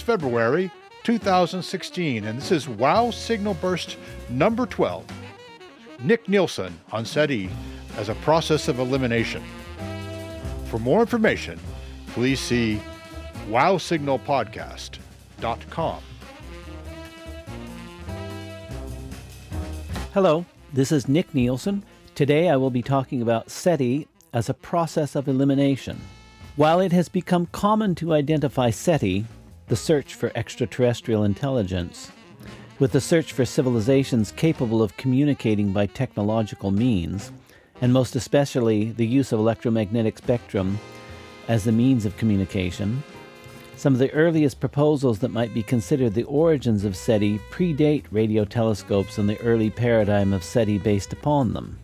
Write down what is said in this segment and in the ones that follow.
February 2016, and this is WOW Signal Burst number 12. Nick Nielsen on SETI as a process of elimination. For more information, please see wowsignalpodcast.com. Hello, this is Nick Nielsen. Today I will be talking about SETI as a process of elimination. While it has become common to identify SETI, the search for extraterrestrial intelligence, with the search for civilizations capable of communicating by technological means, and most especially the use of electromagnetic spectrum as the means of communication, some of the earliest proposals that might be considered the origins of SETI predate radio telescopes and the early paradigm of SETI based upon them.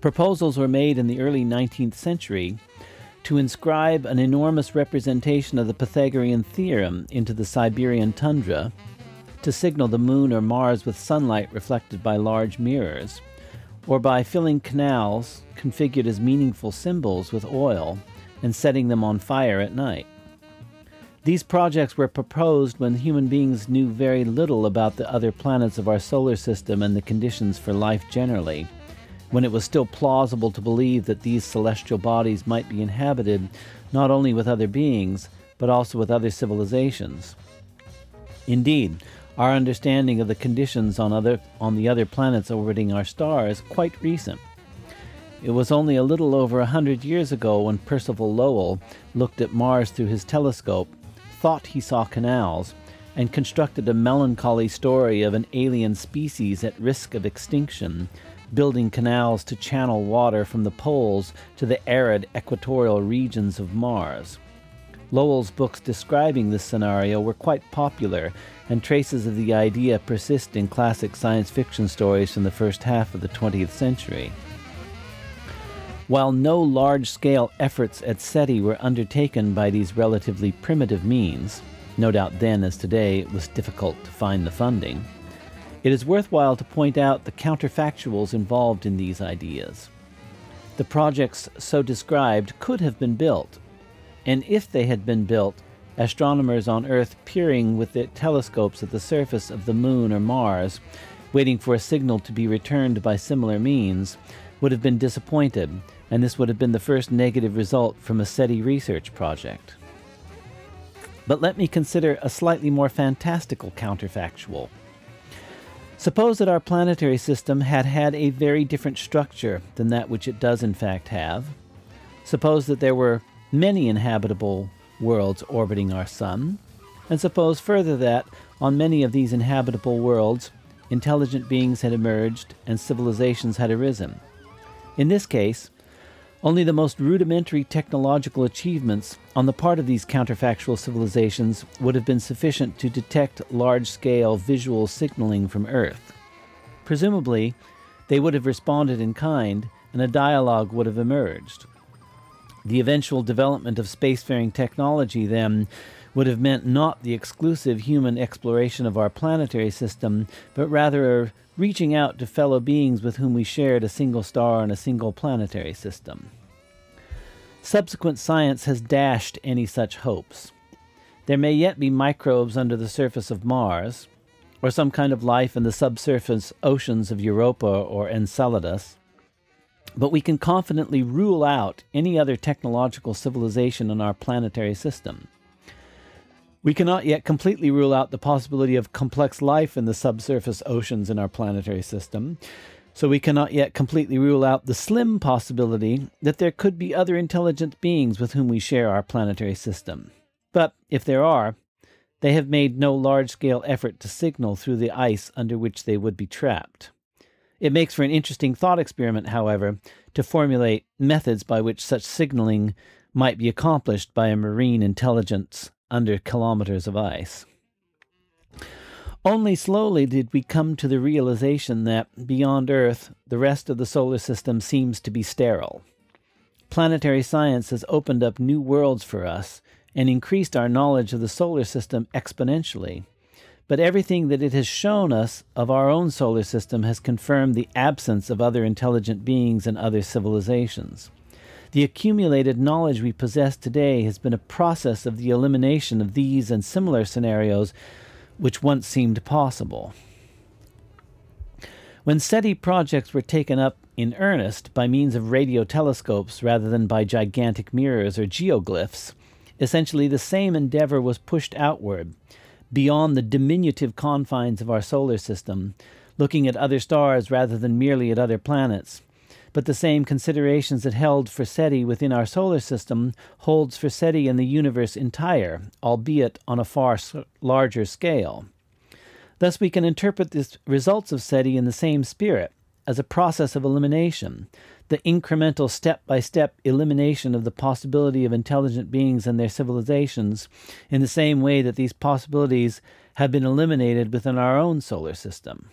Proposals were made in the early 19th century to inscribe an enormous representation of the Pythagorean theorem into the Siberian tundra, to signal the moon or Mars with sunlight reflected by large mirrors, or by filling canals configured as meaningful symbols with oil and setting them on fire at night. These projects were proposed when human beings knew very little about the other planets of our solar system and the conditions for life generally, when it was still plausible to believe that these celestial bodies might be inhabited not only with other beings, but also with other civilizations. Indeed, our understanding of the conditions on, other, on the other planets orbiting our star is quite recent. It was only a little over a hundred years ago when Percival Lowell looked at Mars through his telescope, thought he saw canals, and constructed a melancholy story of an alien species at risk of extinction, building canals to channel water from the poles to the arid equatorial regions of Mars. Lowell's books describing this scenario were quite popular, and traces of the idea persist in classic science fiction stories from the first half of the 20th century. While no large scale efforts at SETI were undertaken by these relatively primitive means, no doubt then as today it was difficult to find the funding, it is worthwhile to point out the counterfactuals involved in these ideas. The projects so described could have been built, and if they had been built, astronomers on Earth peering with their telescopes at the surface of the Moon or Mars, waiting for a signal to be returned by similar means, would have been disappointed and this would have been the first negative result from a SETI research project. But let me consider a slightly more fantastical counterfactual. Suppose that our planetary system had had a very different structure than that which it does in fact have. Suppose that there were many inhabitable worlds orbiting our Sun. And suppose further that, on many of these inhabitable worlds, intelligent beings had emerged and civilizations had arisen. In this case, only the most rudimentary technological achievements on the part of these counterfactual civilizations would have been sufficient to detect large scale visual signaling from Earth. Presumably, they would have responded in kind, and a dialogue would have emerged. The eventual development of spacefaring technology, then, would have meant not the exclusive human exploration of our planetary system, but rather a reaching out to fellow beings with whom we shared a single star and a single planetary system. Subsequent science has dashed any such hopes. There may yet be microbes under the surface of Mars, or some kind of life in the subsurface oceans of Europa or Enceladus, but we can confidently rule out any other technological civilization in our planetary system. We cannot yet completely rule out the possibility of complex life in the subsurface oceans in our planetary system, so we cannot yet completely rule out the slim possibility that there could be other intelligent beings with whom we share our planetary system. But if there are, they have made no large scale effort to signal through the ice under which they would be trapped. It makes for an interesting thought experiment, however, to formulate methods by which such signaling might be accomplished by a marine intelligence under kilometers of ice. Only slowly did we come to the realization that, beyond Earth, the rest of the solar system seems to be sterile. Planetary science has opened up new worlds for us and increased our knowledge of the solar system exponentially. But everything that it has shown us of our own solar system has confirmed the absence of other intelligent beings and other civilizations. The accumulated knowledge we possess today has been a process of the elimination of these and similar scenarios which once seemed possible. When SETI projects were taken up in earnest by means of radio telescopes rather than by gigantic mirrors or geoglyphs, essentially the same endeavor was pushed outward, beyond the diminutive confines of our solar system, looking at other stars rather than merely at other planets. But the same considerations that held for SETI within our solar system holds for SETI in the universe entire, albeit on a far larger scale. Thus, we can interpret the results of SETI in the same spirit, as a process of elimination, the incremental step by step elimination of the possibility of intelligent beings and their civilizations, in the same way that these possibilities have been eliminated within our own solar system.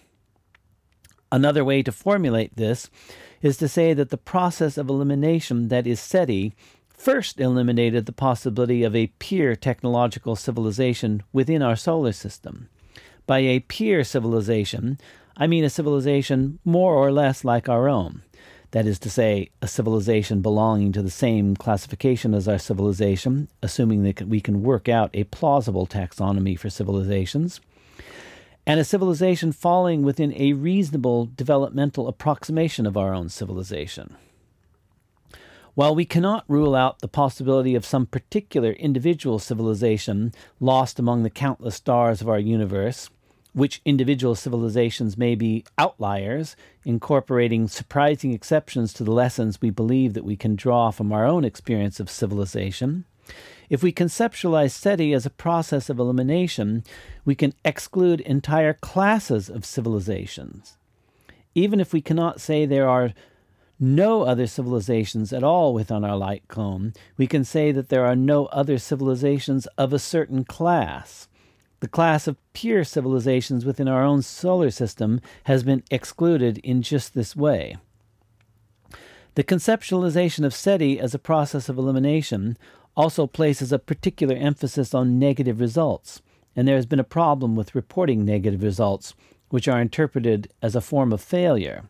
Another way to formulate this is to say that the process of elimination that is SETI first eliminated the possibility of a peer technological civilization within our solar system. By a peer civilization, I mean a civilization more or less like our own. That is to say, a civilization belonging to the same classification as our civilization, assuming that we can work out a plausible taxonomy for civilizations, and a civilization falling within a reasonable developmental approximation of our own civilization. While we cannot rule out the possibility of some particular individual civilization lost among the countless stars of our universe, which individual civilizations may be outliers, incorporating surprising exceptions to the lessons we believe that we can draw from our own experience of civilization. If we conceptualize SETI as a process of elimination, we can exclude entire classes of civilizations. Even if we cannot say there are no other civilizations at all within our light cone, we can say that there are no other civilizations of a certain class. The class of peer civilizations within our own solar system has been excluded in just this way. The conceptualization of SETI as a process of elimination also places a particular emphasis on negative results, and there has been a problem with reporting negative results, which are interpreted as a form of failure.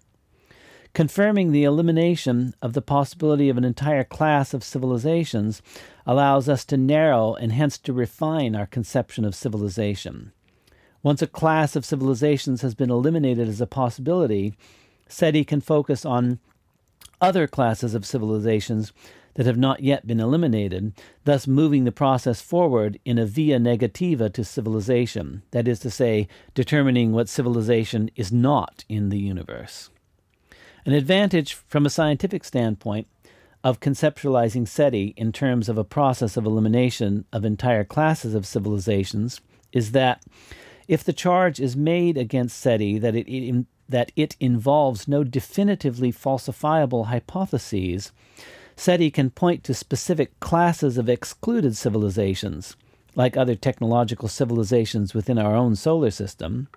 Confirming the elimination of the possibility of an entire class of civilizations allows us to narrow and hence to refine our conception of civilization. Once a class of civilizations has been eliminated as a possibility, SETI can focus on other classes of civilizations that have not yet been eliminated, thus moving the process forward in a via negativa to civilization, that is to say, determining what civilization is not in the universe. An advantage from a scientific standpoint of conceptualizing SETI in terms of a process of elimination of entire classes of civilizations is that if the charge is made against SETI that it, it, that it involves no definitively falsifiable hypotheses, SETI can point to specific classes of excluded civilizations, like other technological civilizations within our own solar system,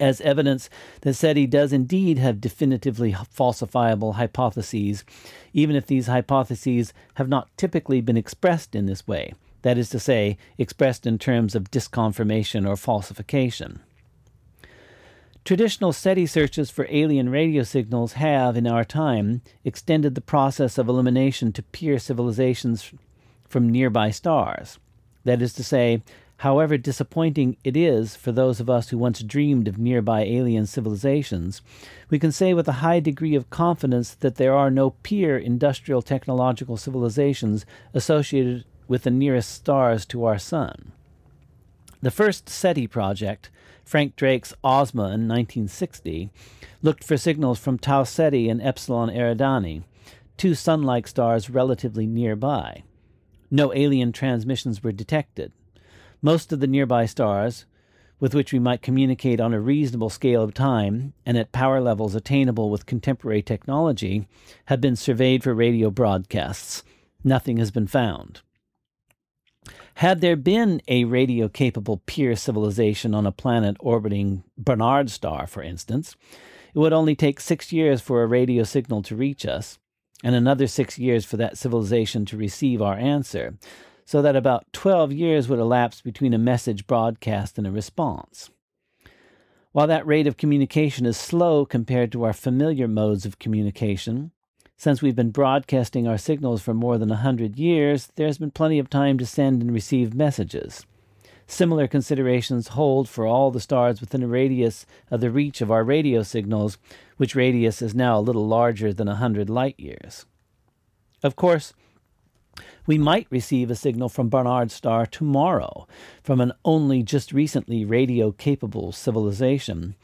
as evidence that SETI does indeed have definitively falsifiable hypotheses, even if these hypotheses have not typically been expressed in this way, that is to say, expressed in terms of disconfirmation or falsification. Traditional SETI searches for alien radio signals have, in our time, extended the process of elimination to peer civilizations from nearby stars. That is to say, However disappointing it is for those of us who once dreamed of nearby alien civilizations, we can say with a high degree of confidence that there are no peer industrial technological civilizations associated with the nearest stars to our Sun. The first SETI project, Frank Drake's Ozma in 1960, looked for signals from Tau Ceti and Epsilon Eridani, two sun like stars relatively nearby. No alien transmissions were detected. Most of the nearby stars, with which we might communicate on a reasonable scale of time and at power levels attainable with contemporary technology, have been surveyed for radio broadcasts. Nothing has been found. Had there been a radio capable peer civilization on a planet orbiting Barnard star, for instance, it would only take six years for a radio signal to reach us, and another six years for that civilization to receive our answer so that about 12 years would elapse between a message broadcast and a response. While that rate of communication is slow compared to our familiar modes of communication, Since we've been broadcasting our signals for more than a hundred years, there's been plenty of time to send and receive messages. Similar considerations hold for all the stars within a radius of the reach of our radio signals, which radius is now a little larger than a hundred light years. Of course, we might receive a signal from Barnard's star tomorrow from an only just recently radio capable civilization,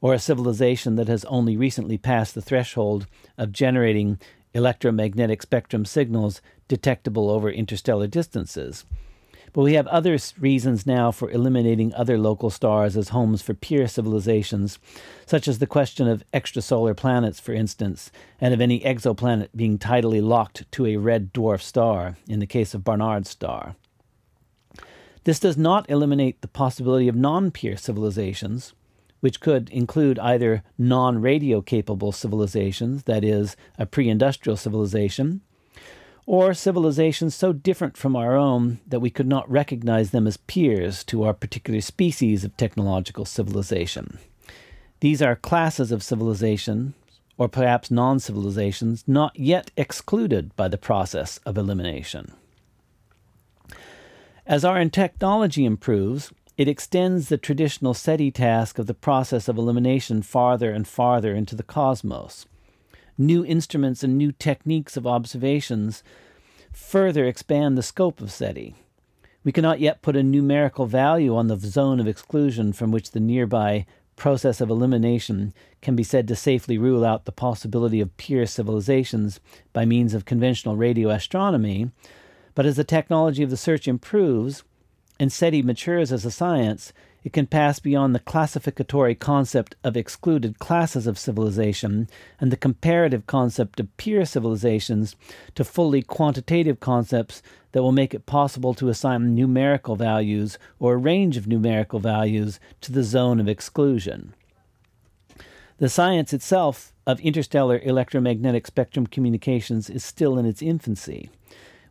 or a civilization that has only recently passed the threshold of generating electromagnetic spectrum signals detectable over interstellar distances. But we have other reasons now for eliminating other local stars as homes for peer civilizations, such as the question of extrasolar planets, for instance, and of any exoplanet being tidally locked to a red dwarf star, in the case of Barnard's star. This does not eliminate the possibility of non peer civilizations, which could include either non radio capable civilizations, that is, a pre industrial civilization, or civilizations so different from our own that we could not recognize them as peers to our particular species of technological civilization. These are classes of civilization, or perhaps non civilizations, not yet excluded by the process of elimination. As our technology improves, it extends the traditional SETI task of the process of elimination farther and farther into the cosmos new instruments and new techniques of observations further expand the scope of SETI. We cannot yet put a numerical value on the zone of exclusion from which the nearby process of elimination can be said to safely rule out the possibility of peer civilizations by means of conventional radio astronomy. But as the technology of the search improves SETI matures as a science, it can pass beyond the classificatory concept of excluded classes of civilization and the comparative concept of peer civilizations to fully quantitative concepts that will make it possible to assign numerical values or a range of numerical values to the zone of exclusion. The science itself of interstellar electromagnetic spectrum communications is still in its infancy.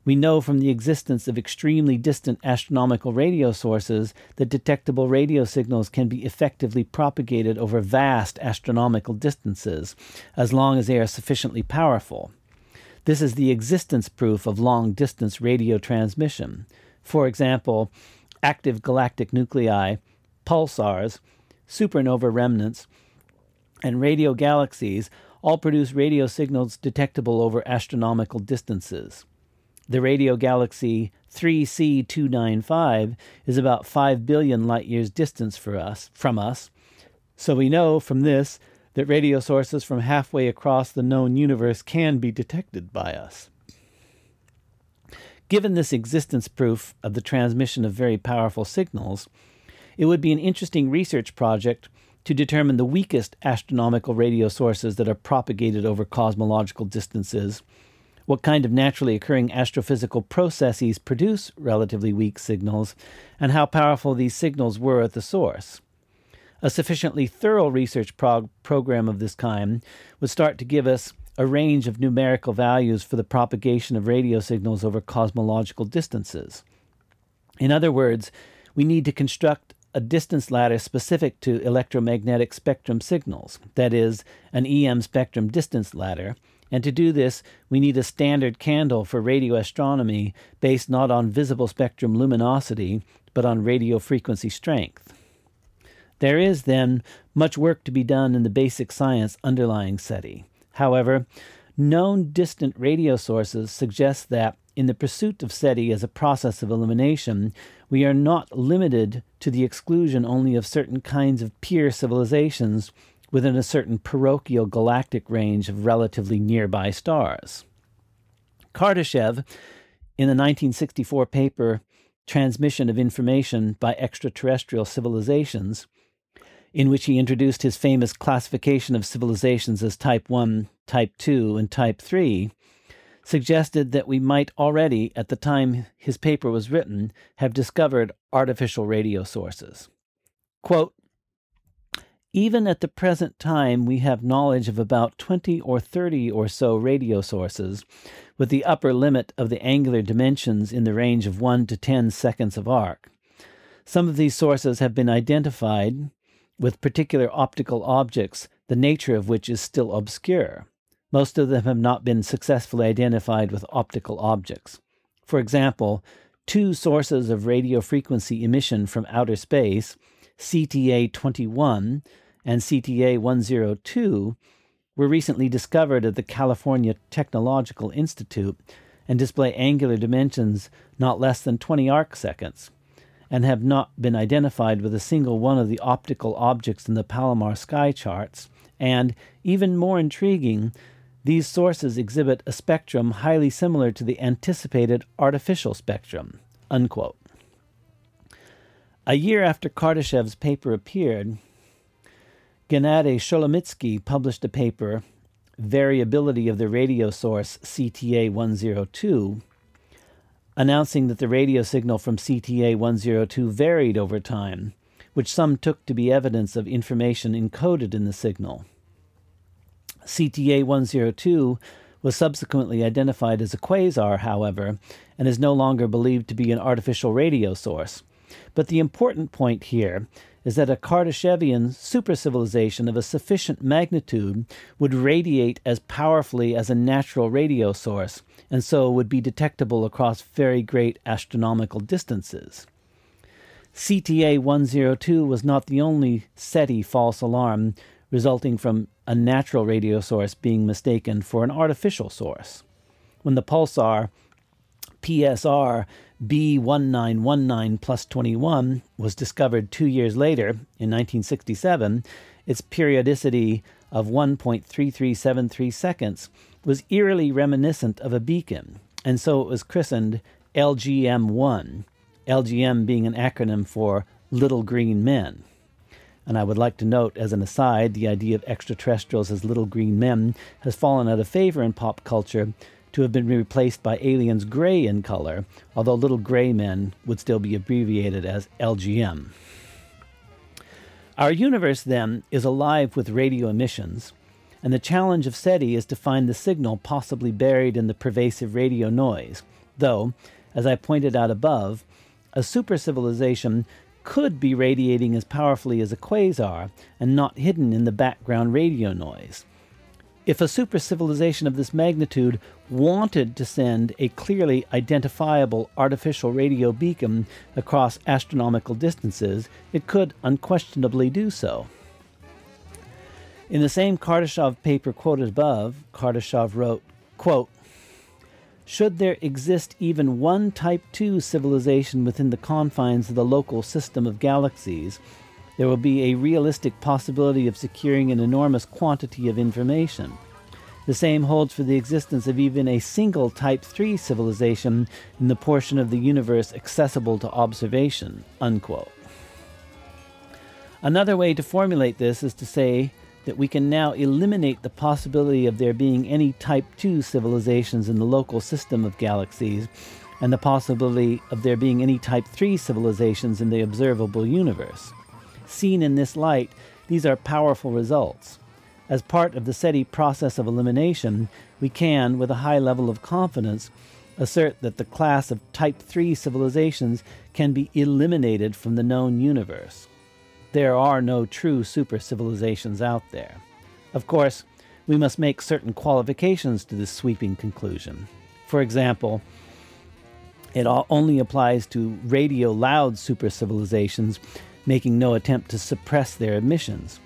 We know from the existence of extremely distant astronomical radio sources that detectable radio signals can be effectively propagated over vast astronomical distances, as long as they are sufficiently powerful. This is the existence proof of long distance radio transmission. For example, active galactic nuclei, pulsars, supernova remnants, and radio galaxies all produce radio signals detectable over astronomical distances. The radio galaxy 3C295 is about 5 billion light years distance for us from us. So we know from this that radio sources from halfway across the known universe can be detected by us. Given this existence proof of the transmission of very powerful signals, it would be an interesting research project to determine the weakest astronomical radio sources that are propagated over cosmological distances what kind of naturally occurring astrophysical processes produce relatively weak signals, and how powerful these signals were at the source. A sufficiently thorough research prog- program of this kind would start to give us a range of numerical values for the propagation of radio signals over cosmological distances. In other words, we need to construct a distance ladder specific to electromagnetic spectrum signals, that is, an EM spectrum distance ladder, and to do this, we need a standard candle for radio astronomy based not on visible spectrum luminosity, but on radio frequency strength. There is, then, much work to be done in the basic science underlying SETI. However, known distant radio sources suggest that, in the pursuit of SETI as a process of elimination, we are not limited to the exclusion only of certain kinds of peer civilizations within a certain parochial galactic range of relatively nearby stars. Kardashev, in the 1964 paper Transmission of Information by Extraterrestrial Civilizations, in which he introduced his famous classification of civilizations as Type 1, Type 2, and Type 3, suggested that we might already, at the time his paper was written, have discovered artificial radio sources. Quote, even at the present time, we have knowledge of about 20 or 30 or so radio sources, with the upper limit of the angular dimensions in the range of 1 to 10 seconds of arc. Some of these sources have been identified with particular optical objects, the nature of which is still obscure. Most of them have not been successfully identified with optical objects. For example, two sources of radio frequency emission from outer space, CTA 21 and CTA 102, were recently discovered at the California Technological Institute and display angular dimensions not less than 20 arc seconds, and have not been identified with a single one of the optical objects in the Palomar sky charts. And, even more intriguing, these sources exhibit a spectrum highly similar to the anticipated artificial spectrum. Unquote. A year after Kardashev's paper appeared, Gennady Sholomitsky published a paper variability of the radio source CTA 102, announcing that the radio signal from CTA 102 varied over time, which some took to be evidence of information encoded in the signal. CTA 102 was subsequently identified as a quasar, however, and is no longer believed to be an artificial radio source. But the important point here is that a Kardashevian supercivilization of a sufficient magnitude would radiate as powerfully as a natural radio source, and so would be detectable across very great astronomical distances. CTA 102 was not the only SETI false alarm resulting from a natural radio source being mistaken for an artificial source. When the pulsar PSR B1919 plus 21 was discovered two years later, in 1967, its periodicity of 1.3373 seconds was eerily reminiscent of a beacon, and so it was christened LGM 1, LGM being an acronym for Little Green Men. And I would like to note, as an aside, the idea of extraterrestrials as little green men has fallen out of favor in pop culture to have been replaced by aliens gray in color, although little gray men would still be abbreviated as LGM. Our universe, then, is alive with radio emissions, and the challenge of SETI is to find the signal possibly buried in the pervasive radio noise, though, as I pointed out above, a supercivilization could be radiating as powerfully as a quasar and not hidden in the background radio noise. If a supercivilization of this magnitude wanted to send a clearly identifiable artificial radio beacon across astronomical distances, it could unquestionably do so. In the same Kardashev paper quoted above, Kardashev wrote, quote, should there exist even one Type 2 civilization within the confines of the local system of galaxies, there will be a realistic possibility of securing an enormous quantity of information. The same holds for the existence of even a single Type 3 civilization in the portion of the universe accessible to observation. Unquote. Another way to formulate this is to say that we can now eliminate the possibility of there being any Type 2 civilizations in the local system of galaxies, and the possibility of there being any Type 3 civilizations in the observable universe. Seen in this light, these are powerful results. As part of the SETI process of elimination, we can, with a high level of confidence, assert that the class of Type 3 civilizations can be eliminated from the known universe. There are no true super civilizations out there. Of course, we must make certain qualifications to this sweeping conclusion. For example, it only applies to radio loud super civilizations making no attempt to suppress their emissions.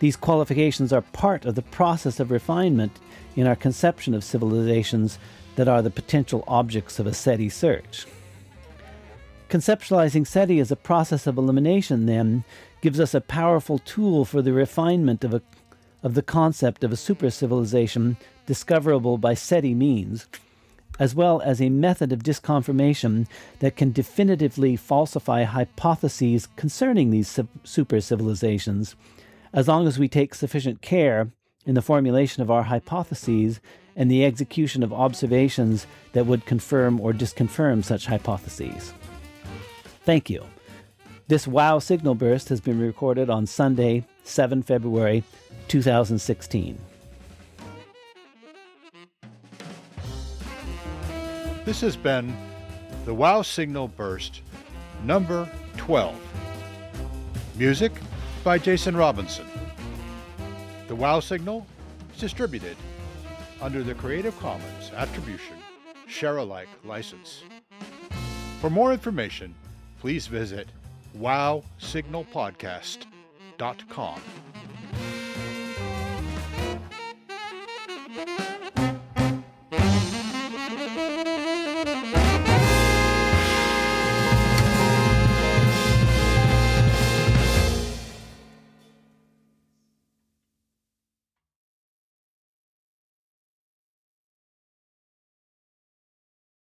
These qualifications are part of the process of refinement in our conception of civilizations that are the potential objects of a SETI search. Conceptualizing SETI as a process of elimination, then, gives us a powerful tool for the refinement of, a, of the concept of a super civilization discoverable by SETI means as well as a method of disconfirmation that can definitively falsify hypotheses concerning these super civilizations, as long as we take sufficient care in the formulation of our hypotheses and the execution of observations that would confirm or disconfirm such hypotheses. Thank you. This WOW signal burst has been recorded on Sunday, 7 February 2016. This has been the WOW Signal Burst number 12. Music by Jason Robinson. The WOW Signal is distributed under the Creative Commons Attribution, Share Alike license. For more information, please visit wowsignalpodcast.com.